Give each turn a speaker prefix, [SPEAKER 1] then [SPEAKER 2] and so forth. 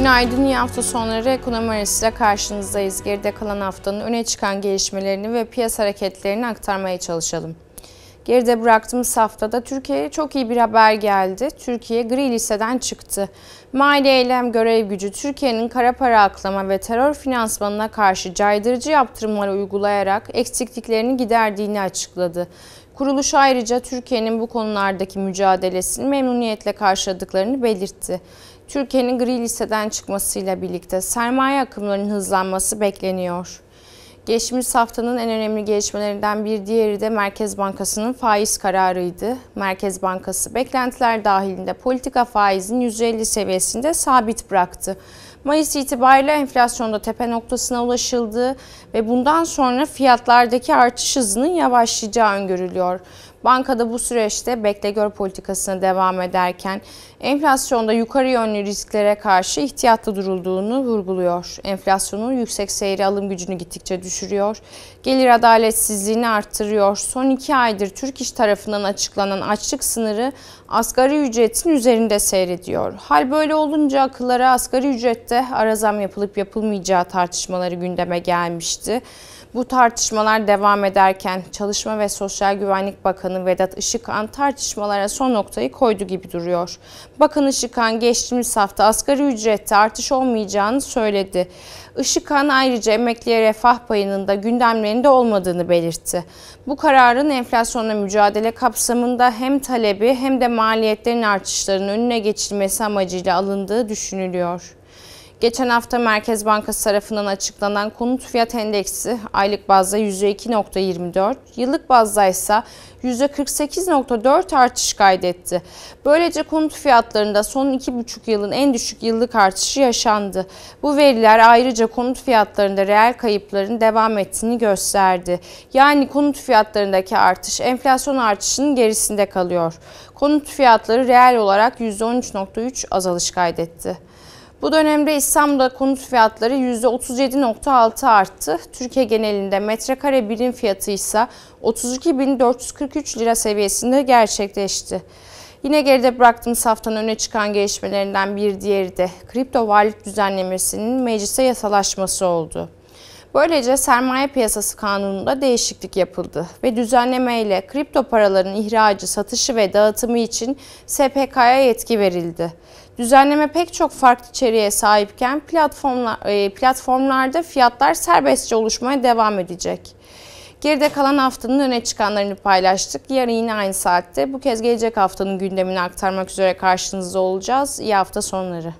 [SPEAKER 1] Günaydın, iyi hafta sonları ekonomi arasıyla karşınızdayız. Geride kalan haftanın öne çıkan gelişmelerini ve piyasa hareketlerini aktarmaya çalışalım. Geride bıraktığımız haftada Türkiye'ye çok iyi bir haber geldi. Türkiye gri listeden çıktı. Mali eylem görev gücü Türkiye'nin kara para aklama ve terör finansmanına karşı caydırıcı yaptırımlar uygulayarak eksikliklerini giderdiğini açıkladı. Kuruluş ayrıca Türkiye'nin bu konulardaki mücadelesini memnuniyetle karşıladıklarını belirtti. Türkiye'nin gri listeden çıkmasıyla birlikte sermaye akımlarının hızlanması bekleniyor. Geçmiş haftanın en önemli gelişmelerinden bir diğeri de Merkez Bankası'nın faiz kararıydı. Merkez Bankası beklentiler dahilinde politika faizin %50 seviyesinde sabit bıraktı. Mayıs itibariyle enflasyonda tepe noktasına ulaşıldı ve bundan sonra fiyatlardaki artış hızının yavaşlayacağı öngörülüyor. Bankada bu süreçte bekle gör politikasına devam ederken enflasyonda yukarı yönlü risklere karşı ihtiyatlı durulduğunu vurguluyor. Enflasyonun yüksek seyri alım gücünü gittikçe düşürüyor. Gelir adaletsizliğini arttırıyor. Son iki aydır Türk İş tarafından açıklanan açlık sınırı asgari ücretin üzerinde seyrediyor. Hal böyle olunca akıllara asgari ücrette ara zam yapılıp yapılmayacağı tartışmaları gündeme gelmişti. Bu tartışmalar devam ederken Çalışma ve Sosyal Güvenlik Bakanı Vedat Işıkhan tartışmalara son noktayı koydu gibi duruyor. Bakan Işıkhan geçtiğimiz hafta asgari ücrette artış olmayacağını söyledi. Işıkhan ayrıca emekliye refah payının da gündemlerinde olmadığını belirtti. Bu kararın enflasyonla mücadele kapsamında hem talebi hem de maliyetlerin artışlarının önüne geçilmesi amacıyla alındığı düşünülüyor. Geçen hafta Merkez Bankası tarafından açıklanan konut fiyat endeksi aylık bazda %2.24, yıllık bazda ise %48.4 artış kaydetti. Böylece konut fiyatlarında son 2,5 yılın en düşük yıllık artışı yaşandı. Bu veriler ayrıca konut fiyatlarında reel kayıpların devam ettiğini gösterdi. Yani konut fiyatlarındaki artış enflasyon artışının gerisinde kalıyor. Konut fiyatları reel olarak %13.3 azalış kaydetti. Bu dönemde İstanbul'da konut fiyatları %37.6 arttı. Türkiye genelinde metrekare birim fiyatı ise 32.443 lira seviyesinde gerçekleşti. Yine geride bıraktığımız haftanın öne çıkan gelişmelerinden bir diğeri de kripto varlık düzenlemesinin meclise yasalaşması oldu. Böylece sermaye piyasası kanununda değişiklik yapıldı ve düzenleme ile kripto paraların ihracı, satışı ve dağıtımı için SPK'ya yetki verildi. Düzenleme pek çok farklı içeriğe sahipken platformlar, e, platformlarda fiyatlar serbestçe oluşmaya devam edecek. Geride kalan haftanın öne çıkanlarını paylaştık. Yarın yine aynı saatte bu kez gelecek haftanın gündemini aktarmak üzere karşınızda olacağız. İyi hafta sonları.